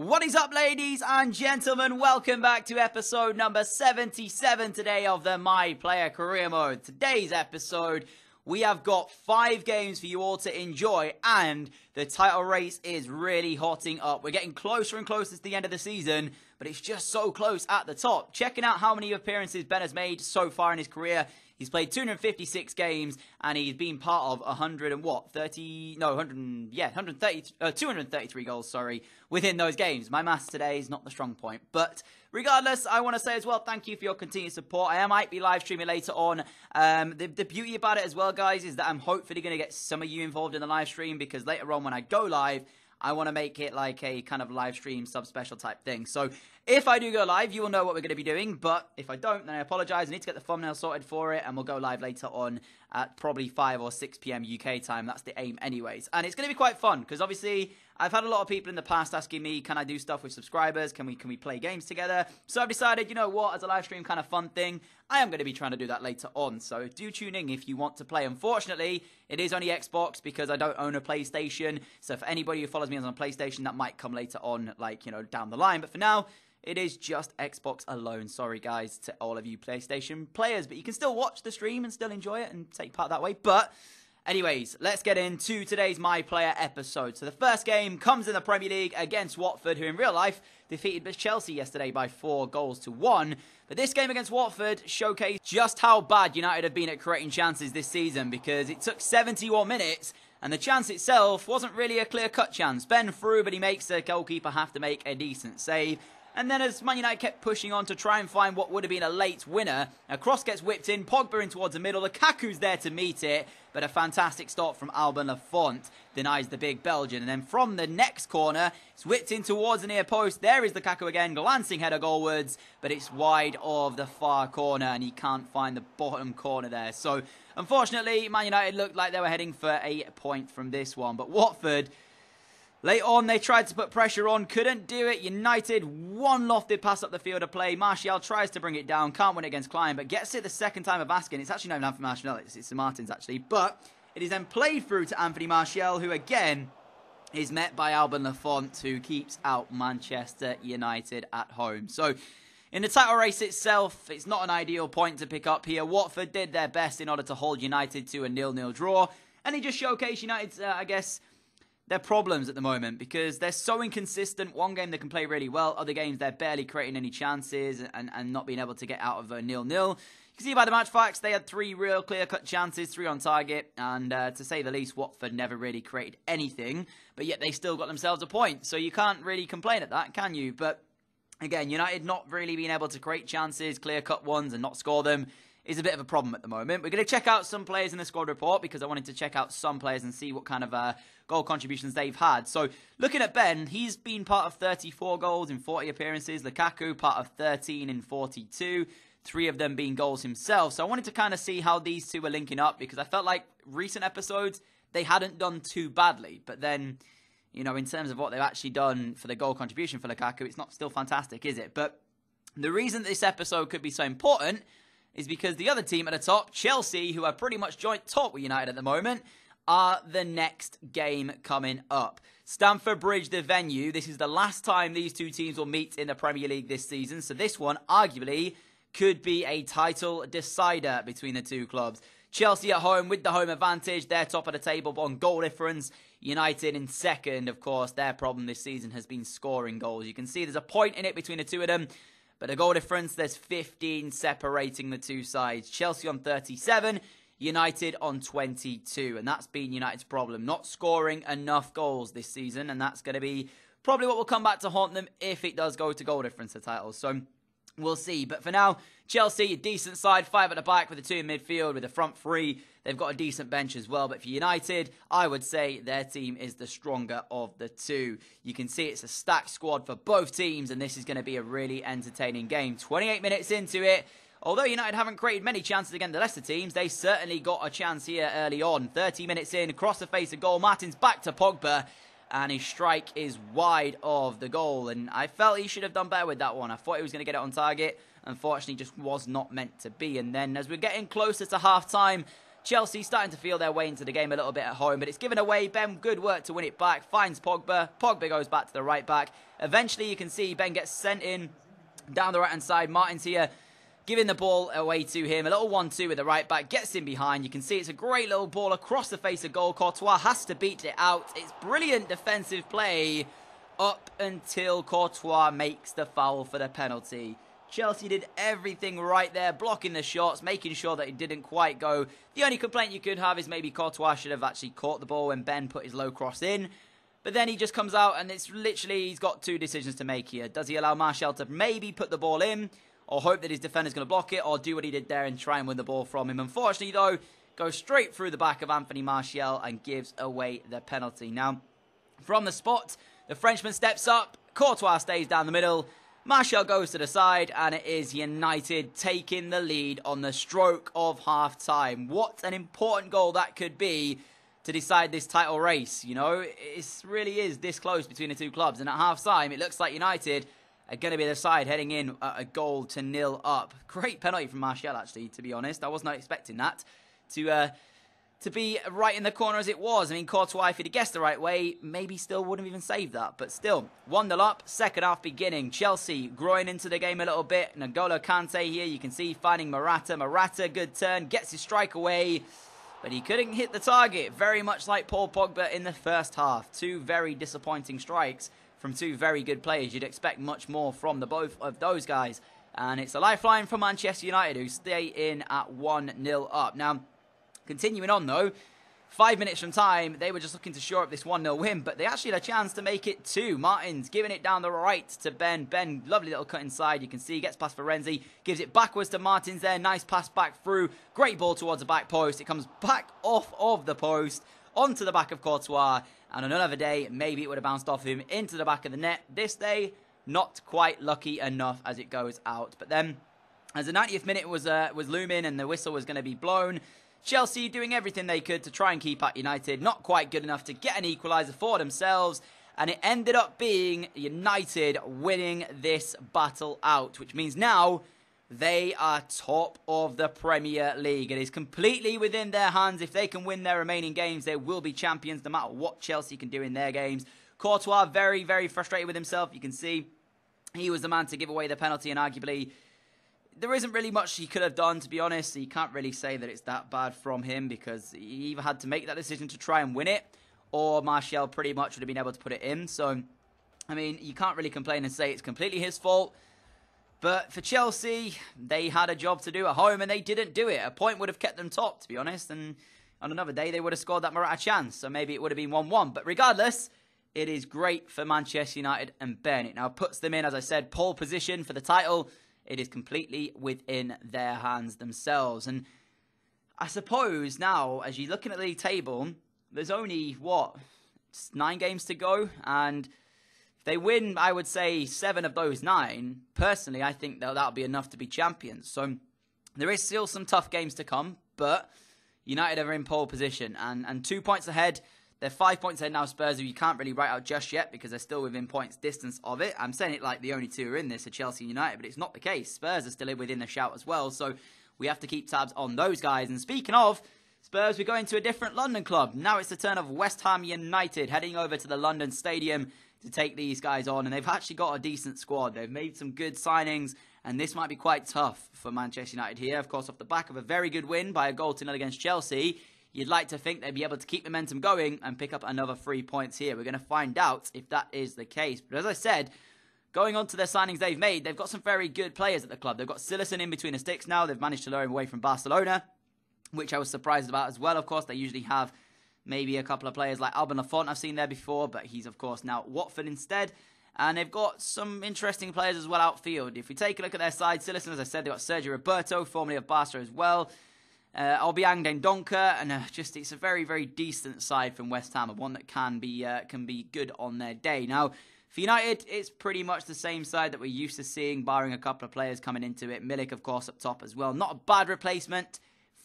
What is up, ladies and gentlemen? Welcome back to episode number 77 today of the My Player Career Mode. Today's episode, we have got five games for you all to enjoy, and the title race is really hotting up. We're getting closer and closer to the end of the season, but it's just so close at the top. Checking out how many appearances Ben has made so far in his career. He's played 256 games and he's been part of 100 and what 30 no 100 yeah 130 uh, 233 goals sorry within those games. My maths today is not the strong point, but regardless, I want to say as well thank you for your continued support. I might be live streaming later on. Um, the, the beauty about it as well, guys, is that I'm hopefully going to get some of you involved in the live stream because later on when I go live. I want to make it like a kind of live stream sub special type thing. So if I do go live, you will know what we're going to be doing. But if I don't, then I apologize. I need to get the thumbnail sorted for it, and we'll go live later on at probably 5 or 6 p.m. UK time. That's the aim, anyways. And it's going to be quite fun because obviously I've had a lot of people in the past asking me, can I do stuff with subscribers? Can we can we play games together? So I've decided, you know what, as a live stream kind of fun thing, I am going to be trying to do that later on. So do tune in if you want to play. Unfortunately, it is only Xbox because I don't own a PlayStation. So for anybody who follows me on PlayStation, that might come later on, like, you know, down the line. But for now, it is just Xbox alone. Sorry, guys, to all of you PlayStation players, but you can still watch the stream and still enjoy it and take part that way. But, anyways, let's get into today's My Player episode. So, the first game comes in the Premier League against Watford, who in real life defeated Chelsea yesterday by four goals to one. But this game against Watford showcased just how bad United have been at creating chances this season because it took 71 minutes and the chance itself wasn't really a clear cut chance. Ben threw, but he makes the goalkeeper have to make a decent save. And then as Man United kept pushing on to try and find what would have been a late winner, a cross gets whipped in, Pogba in towards the middle, Lukaku's there to meet it, but a fantastic stop from Alban Lafont denies the big Belgian. And then from the next corner, it's whipped in towards the near post. There is Lukaku again, glancing header goalwards, but it's wide of the far corner, and he can't find the bottom corner there. So, unfortunately, Man United looked like they were heading for a point from this one, but Watford Late on, they tried to put pressure on, couldn't do it. United, one lofted pass up the field of play. Martial tries to bring it down, can't win it against Klein, but gets it the second time of asking. It's actually not even for Martial, it's, it's Martins actually. But it is then played through to Anthony Martial, who again is met by Alban Lafont, who keeps out Manchester United at home. So, in the title race itself, it's not an ideal point to pick up here. Watford did their best in order to hold United to a nil-nil draw, and he just showcased United's, uh, I guess, their problems at the moment because they're so inconsistent. One game they can play really well, other games they're barely creating any chances and, and not being able to get out of a nil-nil. You can see by the match facts, they had three real clear-cut chances, three on target, and uh, to say the least, Watford never really created anything, but yet they still got themselves a point. So you can't really complain at that, can you? But again, United not really being able to create chances, clear-cut ones, and not score them is a bit of a problem at the moment. We're going to check out some players in the squad report because I wanted to check out some players and see what kind of uh, goal contributions they've had. So looking at Ben, he's been part of 34 goals in 40 appearances. Lukaku part of 13 in 42. Three of them being goals himself. So I wanted to kind of see how these two were linking up because I felt like recent episodes they hadn't done too badly, but then you know in terms of what they've actually done for the goal contribution for Lukaku, it's not still fantastic, is it? But the reason this episode could be so important is because the other team at the top, Chelsea, who are pretty much joint top with United at the moment, are the next game coming up. Stamford Bridge, the venue. This is the last time these two teams will meet in the Premier League this season. So this one, arguably, could be a title decider between the two clubs. Chelsea at home with the home advantage. They're top of the table on goal difference. United in second, of course. Their problem this season has been scoring goals. You can see there's a point in it between the two of them. But the goal difference, there's 15 separating the two sides. Chelsea on 37, United on 22. And that's been United's problem. Not scoring enough goals this season. And that's going to be probably what will come back to haunt them if it does go to goal difference the titles. So we'll see. But for now, Chelsea, a decent side, five at the back with the two in midfield, with the front three. They've got a decent bench as well. But for United, I would say their team is the stronger of the two. You can see it's a stacked squad for both teams, and this is going to be a really entertaining game. 28 minutes into it. Although United haven't created many chances against the lesser teams, they certainly got a chance here early on. 30 minutes in, across the face of goal, Martins back to Pogba, and his strike is wide of the goal. And I felt he should have done better with that one. I thought he was going to get it on target. Unfortunately, just was not meant to be. And then as we're getting closer to half time, Chelsea starting to feel their way into the game a little bit at home, but it's given away. Ben, good work to win it back. Finds Pogba. Pogba goes back to the right back. Eventually, you can see Ben gets sent in down the right hand side. Martin's here giving the ball away to him. A little 1 2 with the right back, gets in behind. You can see it's a great little ball across the face of goal. Courtois has to beat it out. It's brilliant defensive play up until Courtois makes the foul for the penalty. Chelsea did everything right there, blocking the shots, making sure that it didn't quite go. The only complaint you could have is maybe Courtois should have actually caught the ball when Ben put his low cross in. But then he just comes out and it's literally, he's got two decisions to make here. Does he allow Martial to maybe put the ball in or hope that his defender's going to block it or do what he did there and try and win the ball from him? Unfortunately, though, goes straight through the back of Anthony Martial and gives away the penalty. Now, from the spot, the Frenchman steps up, Courtois stays down the middle, Martial goes to the side, and it is United taking the lead on the stroke of half time. What an important goal that could be to decide this title race. You know, it really is this close between the two clubs. And at half time, it looks like United going to be the side heading in a goal to nil up. Great penalty from Martial, actually, to be honest. I was not expecting that to uh, to be right in the corner as it was. I mean, Courtois, if he'd guessed the right way, maybe still wouldn't have even saved that. But still, 1 0 up, second half beginning. Chelsea growing into the game a little bit. N'Golo Kante here, you can see finding Morata. Morata, good turn, gets his strike away but he couldn't hit the target, very much like Paul Pogba in the first half. Two very disappointing strikes from two very good players. You'd expect much more from the both of those guys. And it's a lifeline for Manchester United, who stay in at 1 0 up. Now, continuing on though, Five minutes from time, they were just looking to shore up this 1 0 win, but they actually had a chance to make it two. Martins giving it down the right to Ben. Ben, lovely little cut inside. You can see, he gets past Florenzi, gives it backwards to Martins there. Nice pass back through. Great ball towards the back post. It comes back off of the post onto the back of Courtois. And on another day, maybe it would have bounced off him into the back of the net. This day, not quite lucky enough as it goes out. But then, as the 90th minute was uh, was looming and the whistle was going to be blown, Chelsea doing everything they could to try and keep at United, not quite good enough to get an equaliser for themselves. And it ended up being United winning this battle out, which means now they are top of the Premier League. It is completely within their hands. If they can win their remaining games, they will be champions no matter what Chelsea can do in their games. Courtois very, very frustrated with himself. You can see he was the man to give away the penalty and arguably there isn't really much he could have done, to be honest. You can't really say that it's that bad from him because he either had to make that decision to try and win it, or Martial pretty much would have been able to put it in. So, I mean, you can't really complain and say it's completely his fault. But for Chelsea, they had a job to do at home and they didn't do it. A point would have kept them top, to be honest. And on another day, they would have scored that Morata chance. So maybe it would have been 1 1. But regardless, it is great for Manchester United and Burnley. Now, puts them in, as I said, pole position for the title. It is completely within their hands themselves. And I suppose now, as you're looking at the table, there's only, what, nine games to go? And if they win, I would say, seven of those nine, personally, I think that that'll be enough to be champions. So there is still some tough games to come, but United are in pole position and, and two points ahead they're five points ahead now, Spurs, who you can't really write out just yet because they're still within points distance of it. I'm saying it like the only two are in this are Chelsea and United, but it's not the case. Spurs are still within the shout as well, so we have to keep tabs on those guys. And speaking of Spurs, we're going to a different London club. Now it's the turn of West Ham United heading over to the London Stadium to take these guys on, and they've actually got a decent squad. They've made some good signings, and this might be quite tough for Manchester United here. Of course, off the back of a very good win by a goal to nil against Chelsea, You'd like to think they'd be able to keep momentum going and pick up another three points here. We're going to find out if that is the case. But as I said, going on to their signings they've made, they've got some very good players at the club. They've got Cillessen in between the sticks now. They've managed to lure him away from Barcelona, which I was surprised about as well. Of course, they usually have maybe a couple of players like Alban Lafont I've seen there before, but he's, of course, now Watford instead. And they've got some interesting players as well outfield. If we take a look at their side, Cillessen, as I said, they've got Sergio Roberto, formerly of Barca as well. Uh, Obiang Dendoncker, and uh, just it's a very, very decent side from West Ham, one that can be uh, can be good on their day. Now, for United, it's pretty much the same side that we're used to seeing, barring a couple of players coming into it. Milik, of course, up top as well. Not a bad replacement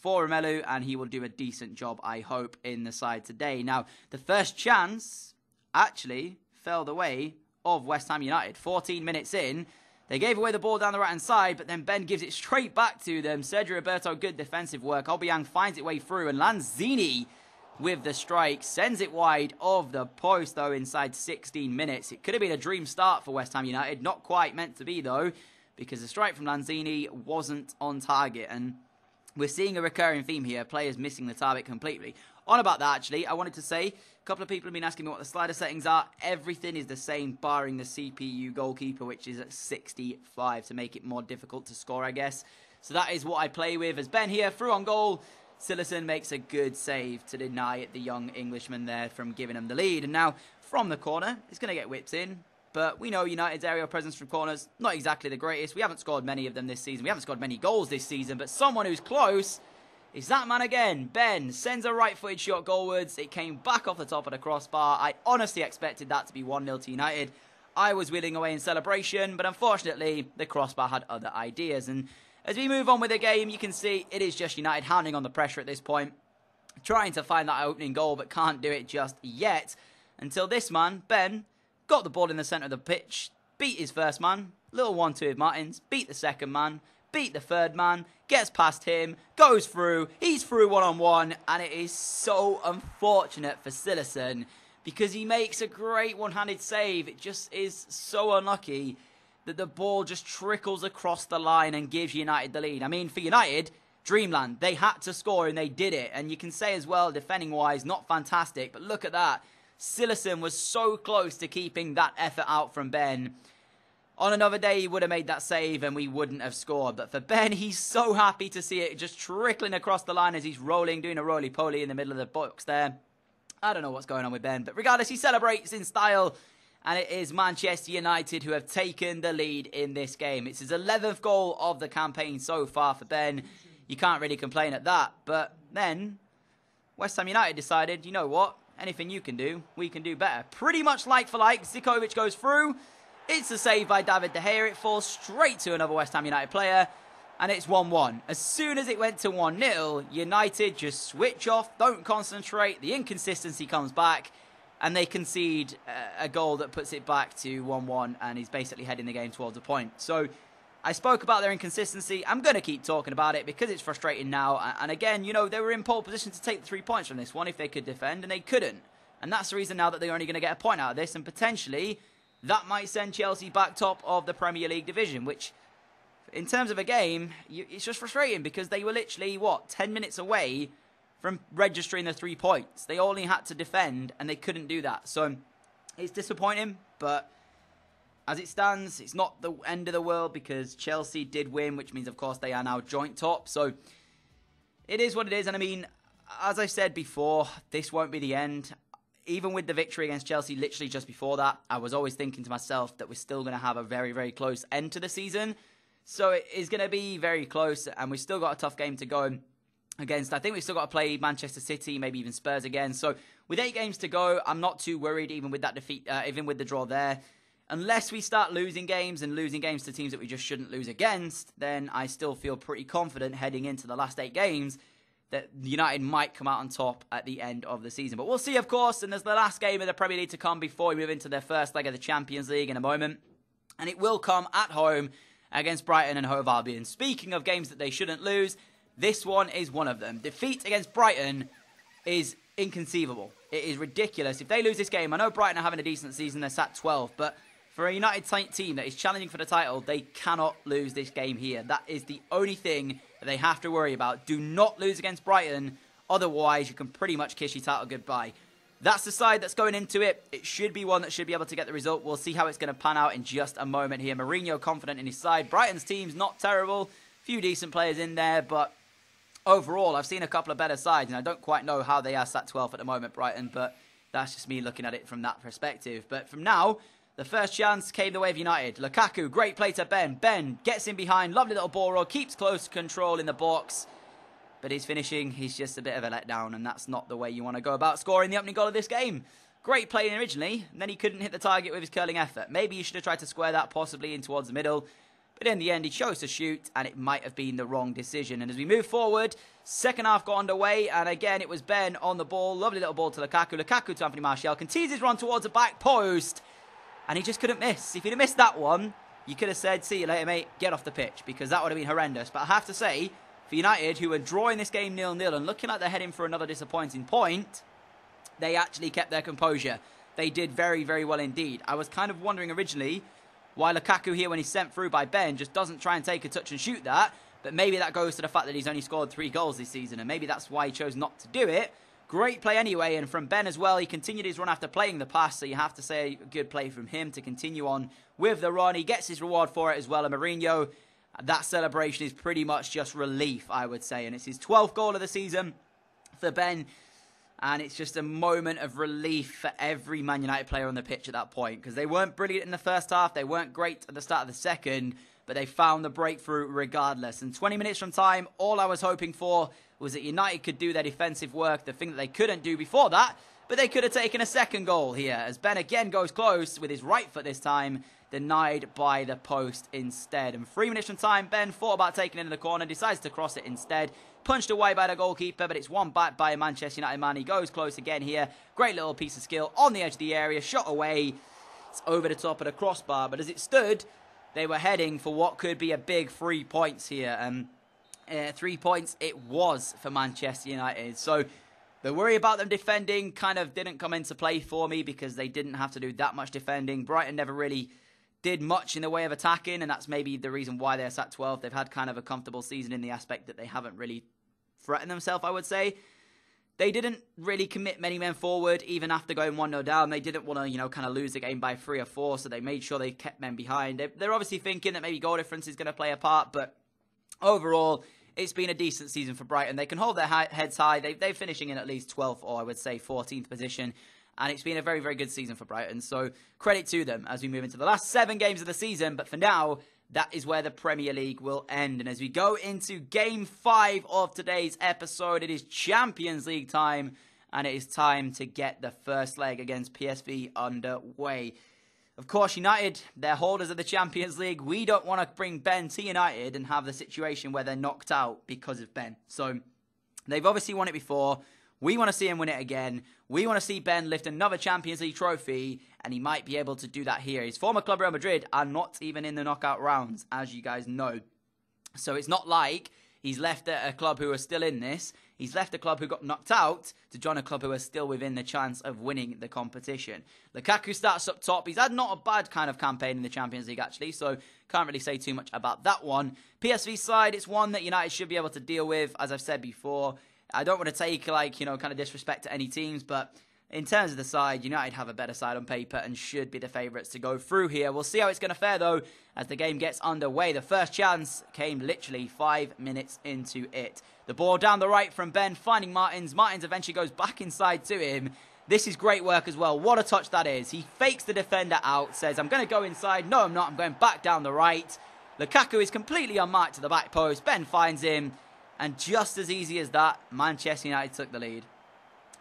for Romelu, and he will do a decent job, I hope, in the side today. Now, the first chance actually fell the way of West Ham United. 14 minutes in, They gave away the ball down the right hand side, but then Ben gives it straight back to them. Sergio Roberto, good defensive work. Obiang finds its way through, and Lanzini with the strike sends it wide of the post, though, inside 16 minutes. It could have been a dream start for West Ham United. Not quite meant to be, though, because the strike from Lanzini wasn't on target. And we're seeing a recurring theme here players missing the target completely. On about that, actually, I wanted to say a couple of people have been asking me what the slider settings are. Everything is the same, barring the CPU goalkeeper, which is at 65 to make it more difficult to score, I guess. So that is what I play with. As Ben here, through on goal. Cillessen makes a good save to deny the young Englishman there from giving him the lead. And now, from the corner, it's going to get whipped in. But we know United's aerial presence from corners, not exactly the greatest. We haven't scored many of them this season. We haven't scored many goals this season, but someone who's close is that man again. Ben sends a right-footed shot goalwards. It came back off the top of the crossbar. I honestly expected that to be 1-0 to United. I was wheeling away in celebration, but unfortunately, the crossbar had other ideas. And as we move on with the game, you can see it is just United hounding on the pressure at this point. Trying to find that opening goal, but can't do it just yet. Until this man, Ben, got the ball in the centre of the pitch, beat his first man, little 1-2 with Martins, beat the second man, beat the third man, gets past him, goes through, he's through one on one, and it is so unfortunate for Cillessen because he makes a great one handed save. It just is so unlucky that the ball just trickles across the line and gives United the lead. I mean, for United, Dreamland, they had to score and they did it. And you can say as well, defending wise, not fantastic, but look at that. Cillessen was so close to keeping that effort out from Ben. On another day, he would have made that save and we wouldn't have scored. But for Ben, he's so happy to see it just trickling across the line as he's rolling, doing a roly-poly in the middle of the box there. I don't know what's going on with Ben. But regardless, he celebrates in style. And it is Manchester United who have taken the lead in this game. It's his 11th goal of the campaign so far for Ben. You can't really complain at that. But then, West Ham United decided, you know what? Anything you can do, we can do better. Pretty much like for like. Zivkovic goes through. It's a save by David De Gea. It falls straight to another West Ham United player. And it's 1-1. As soon as it went to 1-0, United just switch off, don't concentrate. The inconsistency comes back. And they concede uh, a goal that puts it back to 1-1 and is basically heading the game towards a point. So I spoke about their inconsistency. I'm going to keep talking about it because it's frustrating now. And again, you know, they were in pole position to take the three points from this one if they could defend, and they couldn't. And that's the reason now that they're only going to get a point out of this. And potentially that might send Chelsea back top of the Premier League division, which, in terms of a game, it's just frustrating because they were literally, what, 10 minutes away from registering the three points. They only had to defend, and they couldn't do that. So it's disappointing, but as it stands, it's not the end of the world because Chelsea did win, which means, of course, they are now joint top. So it is what it is. And I mean, as I said before, this won't be the end even with the victory against Chelsea literally just before that, I was always thinking to myself that we're still going to have a very, very close end to the season. So it is going to be very close, and we've still got a tough game to go against. I think we've still got to play Manchester City, maybe even Spurs again. So with eight games to go, I'm not too worried, even with that defeat, uh, even with the draw there. Unless we start losing games and losing games to teams that we just shouldn't lose against, then I still feel pretty confident heading into the last eight games that United might come out on top at the end of the season. But we'll see, of course, and there's the last game of the Premier League to come before we move into their first leg of the Champions League in a moment. And it will come at home against Brighton and Hove Albion. Speaking of games that they shouldn't lose, this one is one of them. Defeat against Brighton is inconceivable. It is ridiculous. If they lose this game, I know Brighton are having a decent season, they're sat 12, but for a United team that is challenging for the title, they cannot lose this game here. That is the only thing that they have to worry about. Do not lose against Brighton, otherwise you can pretty much kiss your title goodbye. That's the side that's going into it. It should be one that should be able to get the result. We'll see how it's going to pan out in just a moment here. Mourinho confident in his side. Brighton's team's not terrible. Few decent players in there, but overall, I've seen a couple of better sides, and I don't quite know how they are sat 12th at the moment, Brighton, but that's just me looking at it from that perspective. But from now, the first chance came the way of United. Lukaku, great play to Ben. Ben gets in behind, lovely little ball roll, keeps close control in the box. But his finishing, he's just a bit of a letdown, and that's not the way you want to go about scoring the opening goal of this game. Great play originally, and then he couldn't hit the target with his curling effort. Maybe he should have tried to square that possibly in towards the middle. But in the end, he chose to shoot, and it might have been the wrong decision. And as we move forward, second half got underway, and again, it was Ben on the ball. Lovely little ball to Lukaku. Lukaku to Anthony Martial. Tease his run towards the back post and he just couldn't miss. If he'd have missed that one, you could have said, see you later, mate, get off the pitch, because that would have been horrendous. But I have to say, for United, who were drawing this game nil-nil and looking like they're heading for another disappointing point, they actually kept their composure. They did very, very well indeed. I was kind of wondering originally why Lukaku here, when he's sent through by Ben, just doesn't try and take a touch and shoot that. But maybe that goes to the fact that he's only scored three goals this season, and maybe that's why he chose not to do it. Great play anyway, and from Ben as well, he continued his run after playing the pass, so you have to say good play from him to continue on with the run. He gets his reward for it as well, and Mourinho, that celebration is pretty much just relief, I would say, and it's his 12th goal of the season for Ben, and it's just a moment of relief for every Man United player on the pitch at that point, because they weren't brilliant in the first half, they weren't great at the start of the second, but they found the breakthrough regardless. And 20 minutes from time, all I was hoping for was that United could do their defensive work, the thing that they couldn't do before that. But they could have taken a second goal here as Ben again goes close with his right foot this time, denied by the post instead. And three minutes from time, Ben thought about taking it in the corner, decides to cross it instead. Punched away by the goalkeeper, but it's one back by a Manchester United man. He goes close again here. Great little piece of skill on the edge of the area, shot away. It's over the top of the crossbar, but as it stood, they were heading for what could be a big three points here. And uh, three points it was for Manchester United. So the worry about them defending kind of didn't come into play for me because they didn't have to do that much defending. Brighton never really did much in the way of attacking, and that's maybe the reason why they're sat 12. They've had kind of a comfortable season in the aspect that they haven't really threatened themselves, I would say. They didn't really commit many men forward, even after going 1 0 down. They didn't want to, you know, kind of lose the game by three or four, so they made sure they kept men behind. They're obviously thinking that maybe goal difference is going to play a part, but overall, it's been a decent season for Brighton. They can hold their heads high. They, they're finishing in at least 12th, or I would say 14th position. And it's been a very, very good season for Brighton. So credit to them as we move into the last seven games of the season. But for now, that is where the Premier League will end. And as we go into game five of today's episode, it is Champions League time, and it is time to get the first leg against PSV underway. Of course, United, they're holders of the Champions League. We don't want to bring Ben to United and have the situation where they're knocked out because of Ben. So they've obviously won it before. We want to see him win it again. We want to see Ben lift another Champions League trophy, and he might be able to do that here. His former club Real Madrid are not even in the knockout rounds, as you guys know. So it's not like he's left a club who are still in this. He's left a club who got knocked out to join a club who are still within the chance of winning the competition. Lukaku starts up top. He's had not a bad kind of campaign in the Champions League, actually, so can't really say too much about that one. PSV side, it's one that United should be able to deal with, as I've said before. I don't want to take like you know kind of disrespect to any teams, but in terms of the side, United have a better side on paper and should be the favourites to go through here. We'll see how it's going to fare though as the game gets underway. The first chance came literally five minutes into it. The ball down the right from Ben, finding Martins. Martins eventually goes back inside to him. This is great work as well. What a touch that is. He fakes the defender out, says, I'm going to go inside. No, I'm not. I'm going back down the right. Lukaku is completely unmarked to the back post. Ben finds him. And just as easy as that, Manchester United took the lead.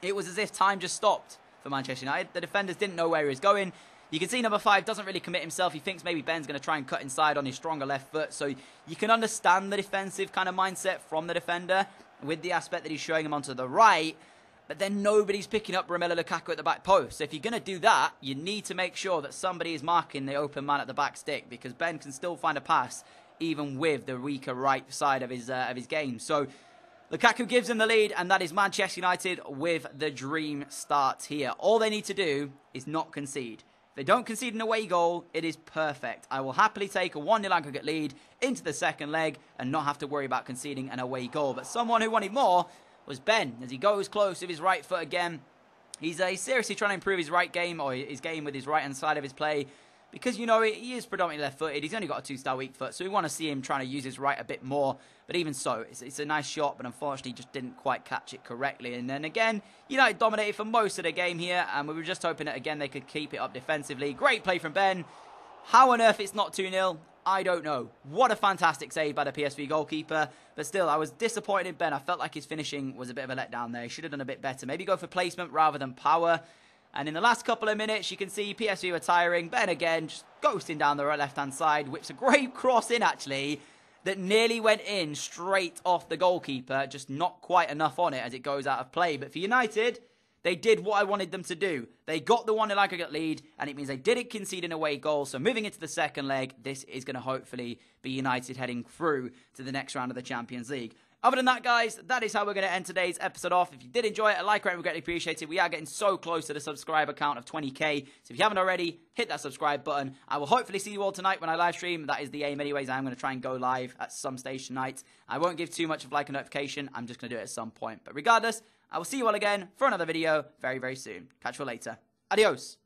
It was as if time just stopped for Manchester United. The defenders didn't know where he was going. You can see number five doesn't really commit himself. He thinks maybe Ben's going to try and cut inside on his stronger left foot. So you can understand the defensive kind of mindset from the defender with the aspect that he's showing him onto the right. But then nobody's picking up Romelu Lukaku at the back post. So if you're going to do that, you need to make sure that somebody is marking the open man at the back stick because Ben can still find a pass even with the weaker right side of his uh, of his game. So Lukaku gives them the lead, and that is Manchester United with the dream start here. All they need to do is not concede. If they don't concede an away goal, it is perfect. I will happily take a 1-0 aggregate lead into the second leg and not have to worry about conceding an away goal. But someone who wanted more was Ben, as he goes close with his right foot again. He's, uh, he's seriously trying to improve his right game, or his game with his right-hand side of his play because you know he is predominantly left-footed. He's only got a two-star weak foot, so we want to see him trying to use his right a bit more. But even so, it's, it's a nice shot, but unfortunately just didn't quite catch it correctly. And then again, United dominated for most of the game here, and we were just hoping that again they could keep it up defensively. Great play from Ben. How on earth it's not 2-0? I don't know. What a fantastic save by the PSV goalkeeper. But still, I was disappointed in Ben. I felt like his finishing was a bit of a letdown there. He should have done a bit better. Maybe go for placement rather than power. And in the last couple of minutes, you can see PSV were tiring. Ben again, just ghosting down the right left-hand side, whips a great cross in, actually, that nearly went in straight off the goalkeeper. Just not quite enough on it as it goes out of play. But for United, they did what I wanted them to do. They got the 1 0 aggregate lead, and it means they didn't concede an away goal. So moving into the second leg, this is going to hopefully be United heading through to the next round of the Champions League. Other than that, guys, that is how we're going to end today's episode off. If you did enjoy it, a like rate would greatly appreciated. We are getting so close to the subscriber count of 20k. So if you haven't already, hit that subscribe button. I will hopefully see you all tonight when I live stream. That is the aim, anyways. I'm going to try and go live at some stage tonight. I won't give too much of like a notification. I'm just going to do it at some point. But regardless, I will see you all again for another video very, very soon. Catch you all later. Adios.